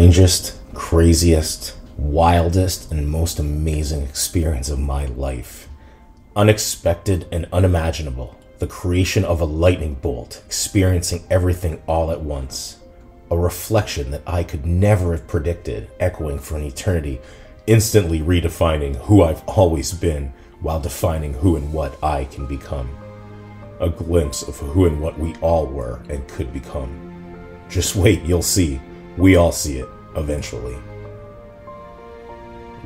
strangest, craziest, wildest, and most amazing experience of my life. Unexpected and unimaginable. The creation of a lightning bolt, experiencing everything all at once. A reflection that I could never have predicted, echoing for an eternity, instantly redefining who I've always been while defining who and what I can become. A glimpse of who and what we all were and could become. Just wait, you'll see. We all see it, eventually.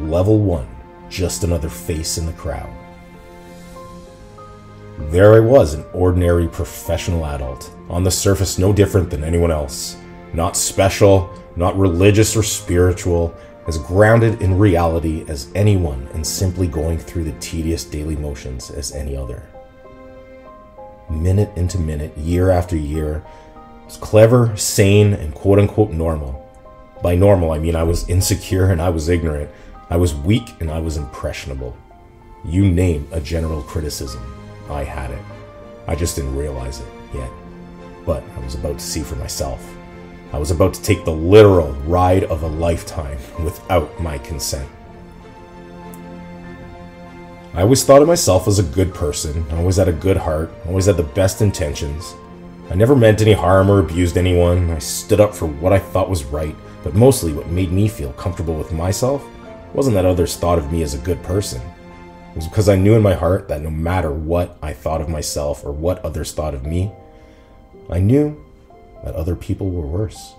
Level 1 Just another face in the crowd. There I was, an ordinary professional adult, on the surface no different than anyone else. Not special, not religious or spiritual, as grounded in reality as anyone, and simply going through the tedious daily motions as any other. Minute into minute, year after year, was clever, sane, and quote unquote normal. By normal, I mean I was insecure and I was ignorant. I was weak and I was impressionable. You name a general criticism. I had it. I just didn't realize it yet. But I was about to see for myself. I was about to take the literal ride of a lifetime without my consent. I always thought of myself as a good person, I always had a good heart, always had the best intentions. I never meant any harm or abused anyone. I stood up for what I thought was right, but mostly what made me feel comfortable with myself wasn't that others thought of me as a good person. It was because I knew in my heart that no matter what I thought of myself or what others thought of me, I knew that other people were worse.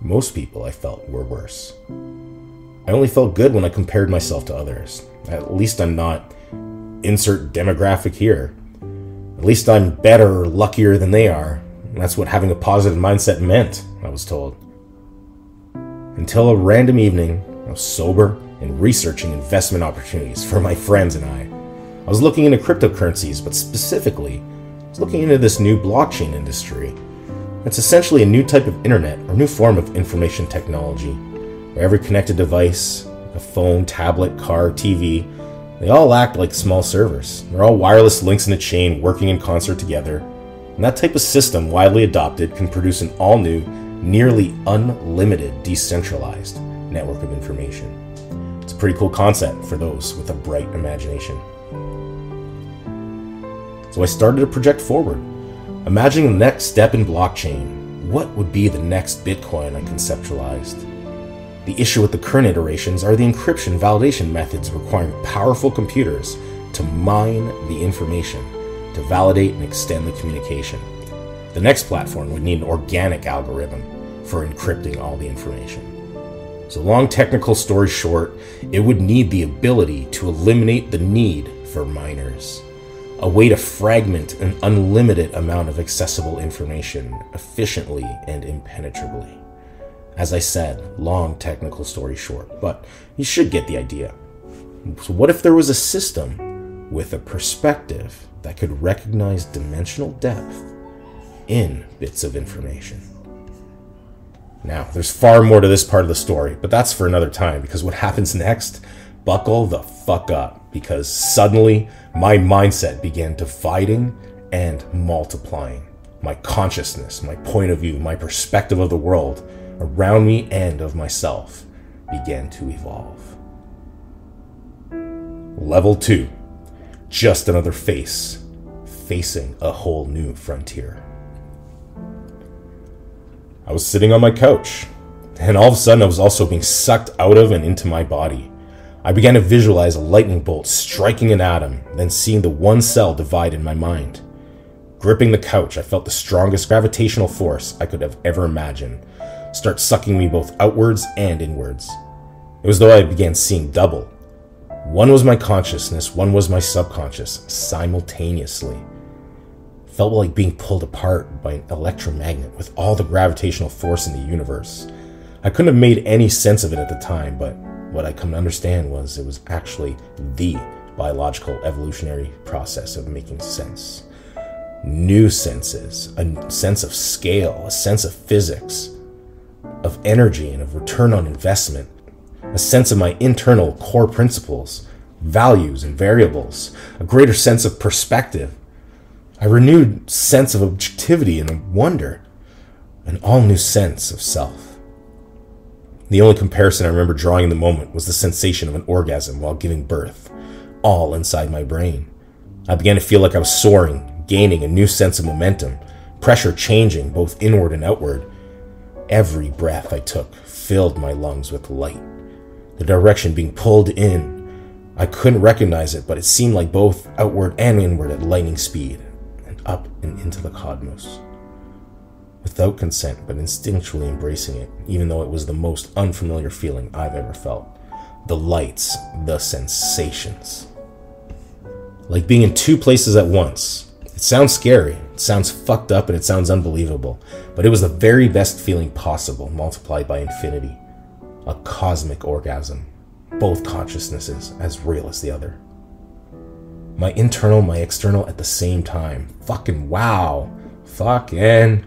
Most people I felt were worse. I only felt good when I compared myself to others. At least I'm not insert demographic here. At least I'm better or luckier than they are. That's what having a positive mindset meant, I was told. Until a random evening, I was sober and researching investment opportunities for my friends and I. I was looking into cryptocurrencies, but specifically, I was looking into this new blockchain industry. It's essentially a new type of internet or new form of information technology, where every connected device, a phone, tablet, car, TV, they all act like small servers. They're all wireless links in a chain working in concert together. And that type of system, widely adopted, can produce an all new, nearly unlimited, decentralized network of information. It's a pretty cool concept for those with a bright imagination. So I started to project forward, imagining the next step in blockchain. What would be the next Bitcoin I conceptualized? The issue with the current iterations are the encryption validation methods requiring powerful computers to mine the information to validate and extend the communication. The next platform would need an organic algorithm for encrypting all the information. So, long technical story short, it would need the ability to eliminate the need for miners, a way to fragment an unlimited amount of accessible information efficiently and impenetrably. As I said, long technical story short, but you should get the idea. So, what if there was a system with a perspective that could recognize dimensional depth in bits of information? Now, there's far more to this part of the story, but that's for another time because what happens next, buckle the fuck up because suddenly my mindset began dividing and multiplying. My consciousness, my point of view, my perspective of the world around me and of myself began to evolve. Level 2 Just another face, facing a whole new frontier. I was sitting on my couch, and all of a sudden I was also being sucked out of and into my body. I began to visualize a lightning bolt striking an atom, then seeing the one cell divide in my mind. Gripping the couch, I felt the strongest gravitational force I could have ever imagined start sucking me both outwards and inwards. It was though I began seeing double. One was my consciousness, one was my subconscious, simultaneously. felt like being pulled apart by an electromagnet with all the gravitational force in the universe. I couldn't have made any sense of it at the time, but what I come to understand was it was actually the biological evolutionary process of making sense. New senses, a sense of scale, a sense of physics, of energy and of return on investment, a sense of my internal core principles, values, and variables, a greater sense of perspective, a renewed sense of objectivity and wonder, an all new sense of self. The only comparison I remember drawing in the moment was the sensation of an orgasm while giving birth, all inside my brain. I began to feel like I was soaring, gaining a new sense of momentum, pressure changing both inward and outward. Every breath I took filled my lungs with light, the direction being pulled in. I couldn't recognize it, but it seemed like both outward and inward at lightning speed, and up and into the cosmos. Without consent, but instinctually embracing it, even though it was the most unfamiliar feeling I've ever felt. The lights, the sensations. Like being in two places at once. It sounds scary, sounds fucked up, and it sounds unbelievable, but it was the very best feeling possible, multiplied by infinity. A cosmic orgasm. Both consciousnesses as real as the other. My internal, my external at the same time. Fucking wow. Fucking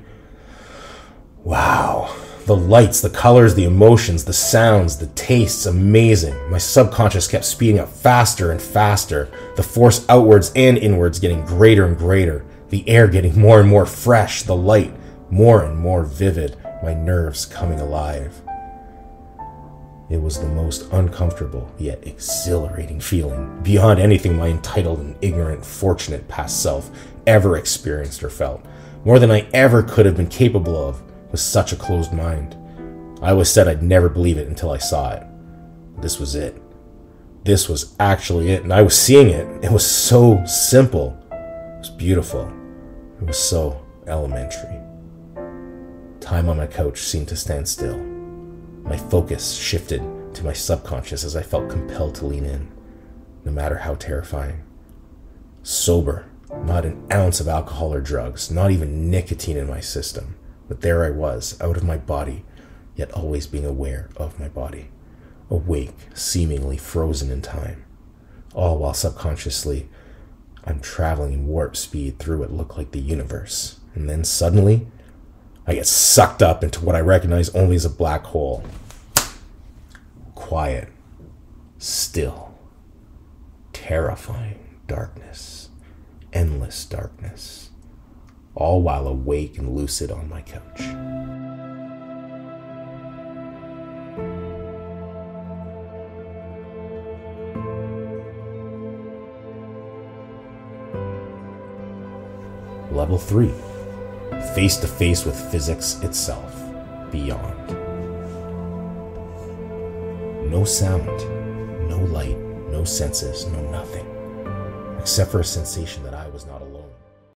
wow. The lights, the colors, the emotions, the sounds, the tastes, amazing. My subconscious kept speeding up faster and faster, the force outwards and inwards getting greater and greater, the air getting more and more fresh, the light more and more vivid, my nerves coming alive. It was the most uncomfortable yet exhilarating feeling, beyond anything my entitled and ignorant, fortunate past self ever experienced or felt, more than I ever could have been capable of with such a closed mind. I always said I'd never believe it until I saw it. This was it. This was actually it, and I was seeing it. It was so simple. Beautiful. It was so elementary. Time on my couch seemed to stand still. My focus shifted to my subconscious as I felt compelled to lean in, no matter how terrifying. Sober, not an ounce of alcohol or drugs, not even nicotine in my system. But there I was, out of my body, yet always being aware of my body. Awake, seemingly frozen in time. All while subconsciously I'm traveling in warp speed through what looked like the universe. And then suddenly, I get sucked up into what I recognize only as a black hole. Quiet, still, terrifying darkness, endless darkness all while awake and lucid on my couch. Level 3 Face to face with physics itself, beyond. No sound, no light, no senses, no nothing, except for a sensation that I was not